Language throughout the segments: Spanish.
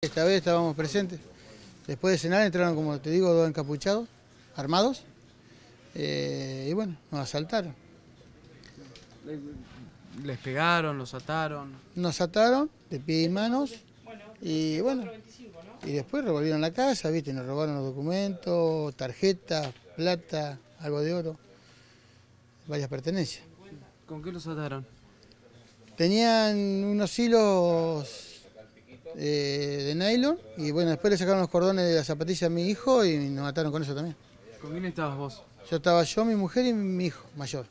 Esta vez estábamos presentes. Después de cenar entraron, como te digo, dos encapuchados, armados. eh, y bueno, nos asaltaron. Les pegaron, los ataron. Nos ataron de pie y manos. Y bueno, y después revolvieron la casa, ¿viste? Nos robaron los documentos, tarjetas, plata, algo de oro, varias pertenencias. ¿Con qué los ataron? Tenían unos hilos eh, nylon y bueno, después le sacaron los cordones de la zapatilla a mi hijo y nos mataron con eso también. ¿Con quién estabas vos? Yo estaba yo, mi mujer y mi hijo mayor.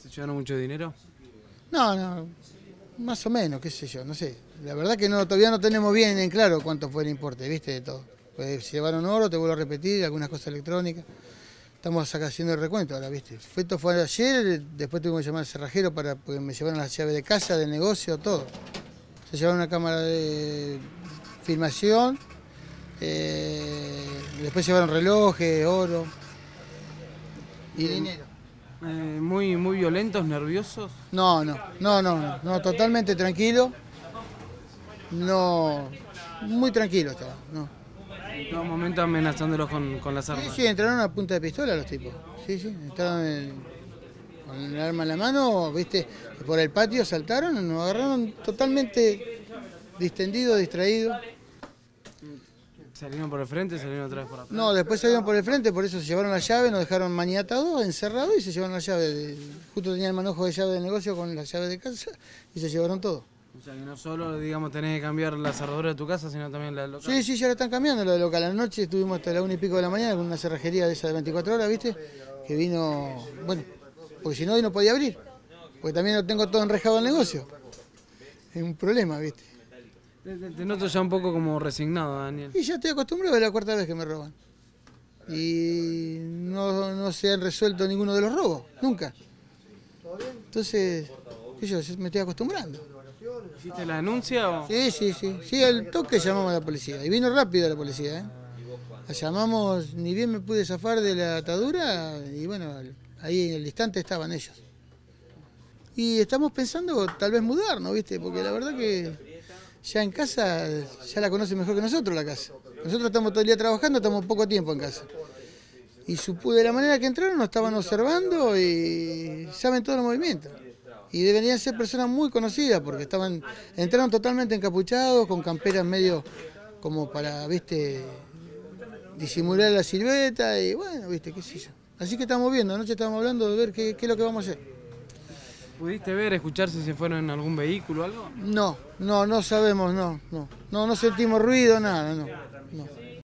¿Se llevaron mucho dinero? No, no, más o menos, qué sé yo, no sé. La verdad que no, todavía no tenemos bien en claro cuánto fue el importe, viste, de todo. Pues se llevaron oro, te vuelvo a repetir, algunas cosas electrónicas. Estamos acá haciendo el recuento ahora, viste. Esto fue ayer, después tuvimos que llamar al cerrajero para porque me llevaron las llaves de casa, del negocio, todo. Se llevaron una cámara de filmación, eh, después llevaron relojes, oro y dinero. Eh, muy, muy violentos, nerviosos. No, no, no, no, no, no, totalmente tranquilo. No, muy tranquilo estaba, no. En todo momento amenazándolos con, con las Sí, armas. sí, entraron a punta de pistola los tipos. Sí, sí, entraron en- con el arma en la mano, viste, y por el patio saltaron, nos agarraron totalmente distendidos, distraídos. Salieron por el frente, salieron otra vez por atrás. No, después salieron por el frente, por eso se llevaron la llave, nos dejaron maniatados, encerrados y se llevaron la llave. de- justo tenían el manojo de llave de negocio con la llave de casa y se llevaron todo. O sea que no solo, digamos, tenés que cambiar la cerradura de tu casa, sino también la del local. Sí, sí, ya la están cambiando lo de local. Anoche estuvimos hasta la una y pico de la mañana con una cerrajería de esa de 24 horas, ¿viste? Que vino, bueno, porque si no hoy no podía abrir. Porque también lo tengo todo enrejado al negocio. Es un problema, ¿viste? Te, noto ya un poco como resignado, Daniel. Y ya estoy acostumbrado, es la cuarta vez que me roban. Y no, no se han resuelto ninguno de los robos, nunca. Entonces, yo, me estoy acostumbrando. ¿Hiciste la denuncia o...? Sí, sí, sí. Sí, al toque llamamos a la policía. Y vino rápido la policía, ¿eh? La llamamos, ni bien me pude zafar de la atadura, y bueno, ahí en el instante estaban ellos. Y estamos pensando tal vez mudarnos, ¿viste? Porque la verdad que ya en casa, ya la conocen mejor que nosotros la casa. Nosotros estamos todo el día trabajando, estamos poco tiempo en casa. Y de la manera que entraron nos estaban observando y saben todos los movimientos. Y deberían ser personas muy conocidas porque estaban entraron totalmente encapuchados, con camperas medio como para, viste, disimular la silueta y bueno, viste, qué sé yo. Así que estamos viendo, anoche estábamos hablando de ver qué, qué es lo que vamos a hacer. ¿Pudiste ver, escuchar si se fueron en algún vehículo o algo? No, no, no sabemos, no, no. No, no sentimos ruido, nada, no.